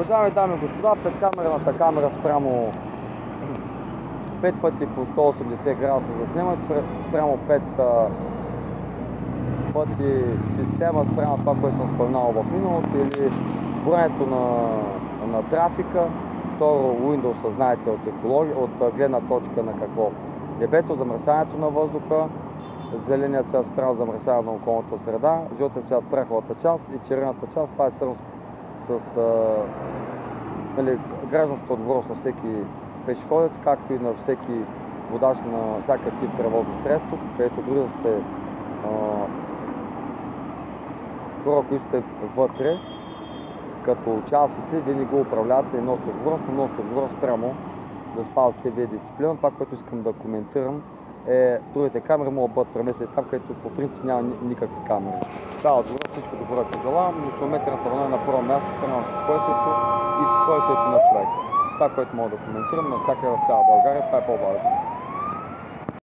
Уважаеми дами и господа, пред камерната камера спрямо 5 пъти по 180 градуса заснемат, спрямо 5 а, пъти система спрямо това, което съм споменал в миналото или броенето на, на трафика. Второ, Windows, знаете, от, екология, от гледна точка на какво? Дебето, замърсяването на въздуха, зеленият цвят спрямо замърсяване на околната среда, жълтият цвят праховата част и червената част, това е свързано с а, нали, гражданската отговорност на всеки пешеходец, както и на всеки водач на всяка тип превозно средство, където дори да сте а, хора, които сте вътре, като участници, вие не го управлявате и носите отговорност, но носите отговорност прямо да спазвате вие дисциплина. Това, което искам да коментирам е другите камери могат да бъдат преместени там, където по принцип няма никакви камери. От добро, всичко добро ти желавам, но километърната вълна е на първо място на спокойствието и спокойствието на човека. Това, което мога да коментирам, навсякъде в цяла България, това е по-важно.